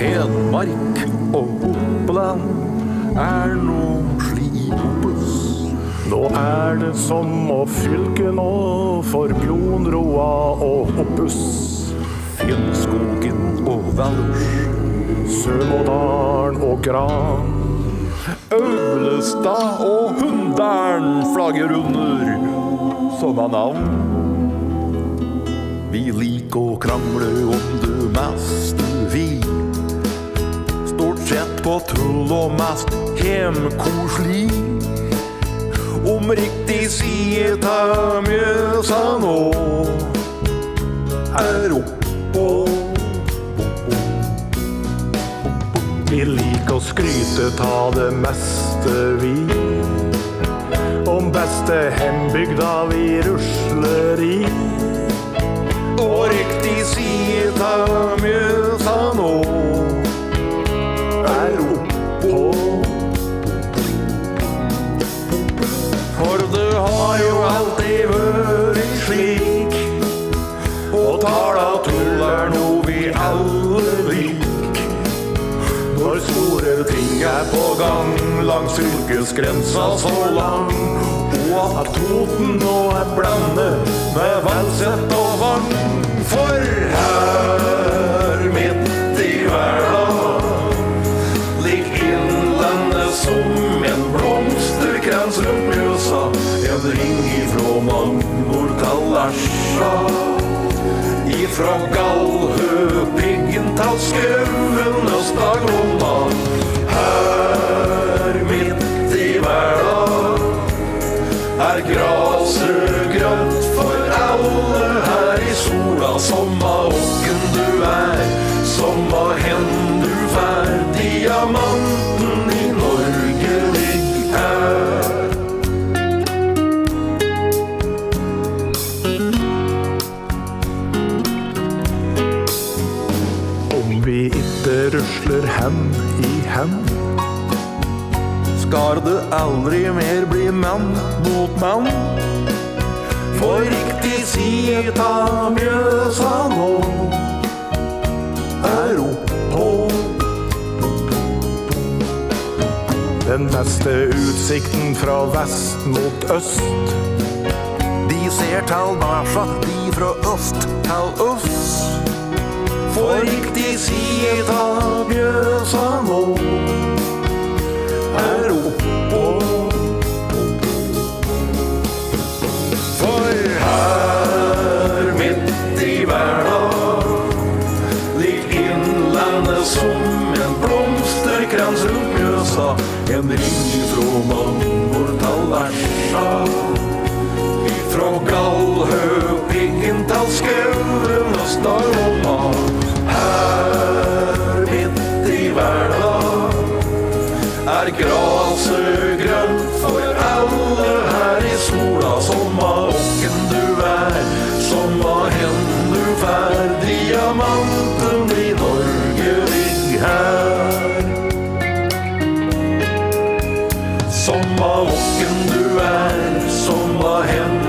Hedmark og Oppland er nå slipes. Nå er det som å fylke nå for Bjonroa og Oppus. Fjellskogen og Valdres. Sølådalen og Gran. Øvlestad og Hunndalen flagger under sånne navn. Vi liker å krangle om det meste, tull og mest hjemkoselig. Om riktig side ta Mjøsa nå er oppå Vi liker å skryte ta det meste, vi. Om beste hembygda vi rusler i. er på gang Langs fylkesgrensa så lang Og at Toten nå er blandet Med Valset og vang. For her midt i verden ligger innlandet som en blomsterkrans rundt Mjøsa En ring ifrå Magnor til Ifra Gallhøpiggen til skauen Østagomma Somma åkken du er, somma hen du fær Diamanten i Norge ligg her om vi ikke rusler hen i hen. Skal det aldri mer bli mann mot mann? For riktig side av Mjøsa nå er oppå Den beste utsikten fra vest mot øst. De ser tilbake, de fra øst til øst. På riktig side ta i innlandet som en blomsterkrans rundt Mjøsa. En ring ifrå Magnor til Lesja. Ifrå Gallhøpiggen til skauen Østagomma. Her midt i hverdag er graset grønt for alle her i sola. som hva åkken du er, somma hen du fær diamanten i Norge ligg her. Som av åkken du er, som av hen